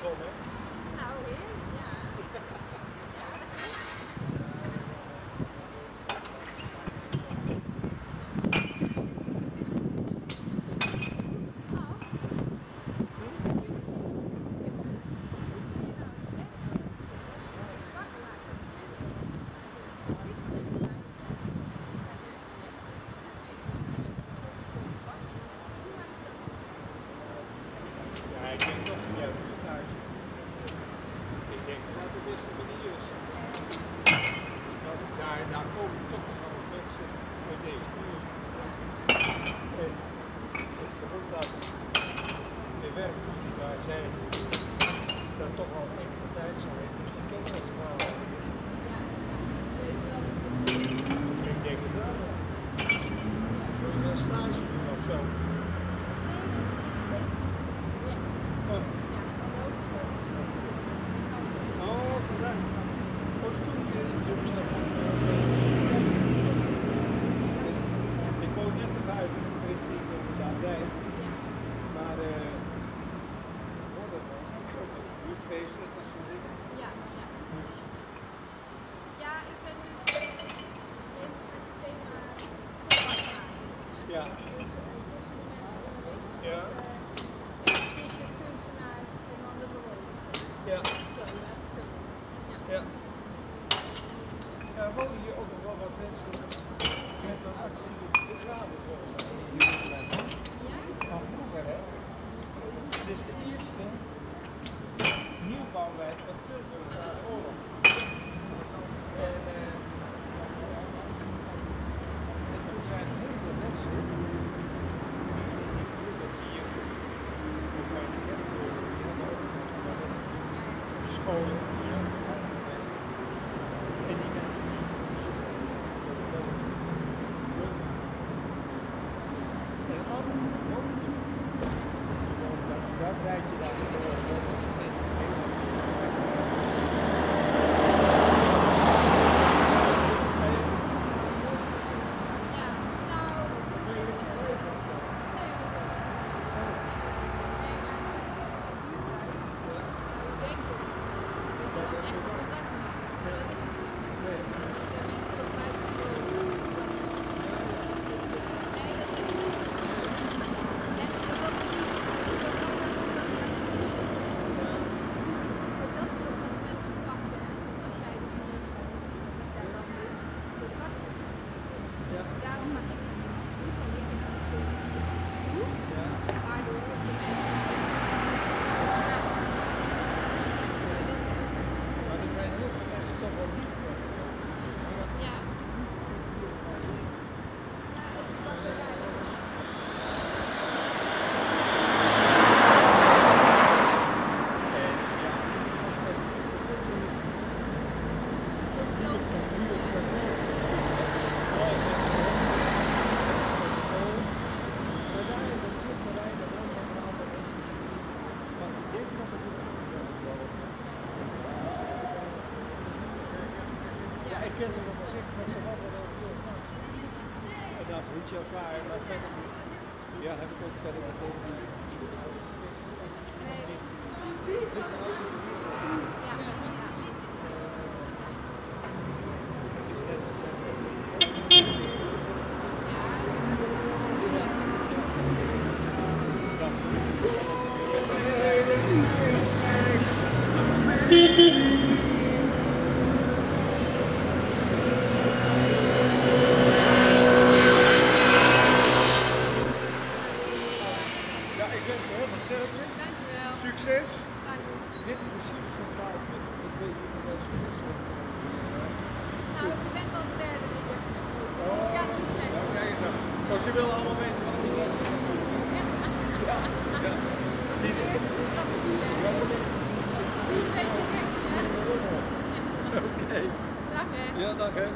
Coleman. Yeah. phone kent het op zich met z'n allen heel veel En daar moet je elkaar, maar verder niet. Ja, heb ik ook verder met deze Nee, Beep, beep. sterkte. Dankjewel. Succes. Dank u. Dit is precies zo'n taart met een beetje van deze. Nou, je bent al de derde die ik heb gesproken. Oh. Dus gaat niet slecht. Oké, nou. zo. Oh, ze willen allemaal weten wat ik mensen doen. Dat is de eerste stap die je Die is een beetje gek, ja. Oké. Okay. Dag hè. Ja, dag hè.